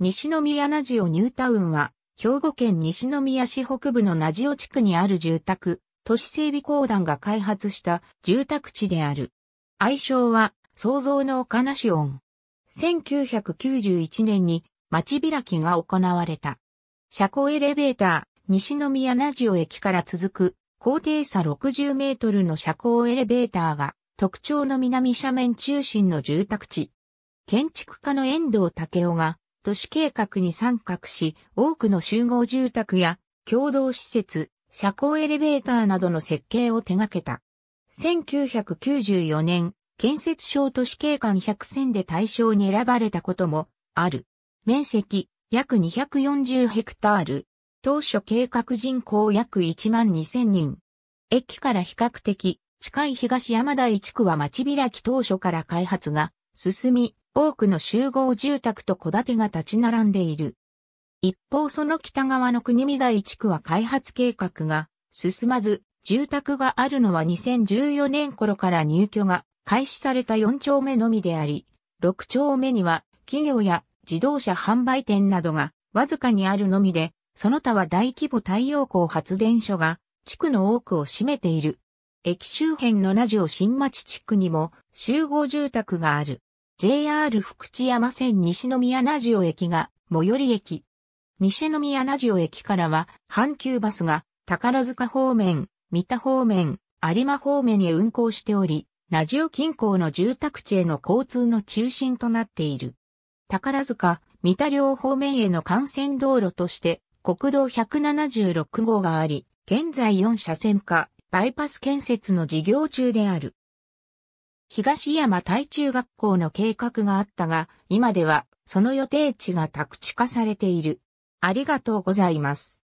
西宮名ジオニュータウンは、兵庫県西宮市北部の名ジオ地区にある住宅、都市整備公団が開発した住宅地である。愛称は、創造の岡なし音。1991年に街開きが行われた。車高エレベーター、西宮名ジオ駅から続く、高低差60メートルの車高エレベーターが、特徴の南斜面中心の住宅地。建築家の遠藤武雄が、都市計画に参画し、多くの集合住宅や共同施設、車高エレベーターなどの設計を手掛けた。1994年、建設省都市景観100選で対象に選ばれたこともある。面積、約240ヘクタール。当初計画人口約1万2000人。駅から比較的近い東山台地区は町開き当初から開発が進み、多くの集合住宅と戸建てが立ち並んでいる。一方その北側の国見台地区は開発計画が進まず、住宅があるのは2014年頃から入居が開始された4丁目のみであり、6丁目には企業や自動車販売店などがわずかにあるのみで、その他は大規模太陽光発電所が地区の多くを占めている。駅周辺のラジオ新町地区にも集合住宅がある。JR 福知山線西宮名オ駅が最寄り駅。西宮名オ駅からは阪急バスが宝塚方面、三田方面、有馬方面へ運行しており、名オ近郊の住宅地への交通の中心となっている。宝塚、三田両方面への幹線道路として国道176号があり、現在4車線化、バイパス建設の事業中である。東山台中学校の計画があったが、今ではその予定地が宅地化されている。ありがとうございます。